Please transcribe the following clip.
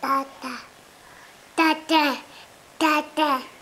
Tata, tata.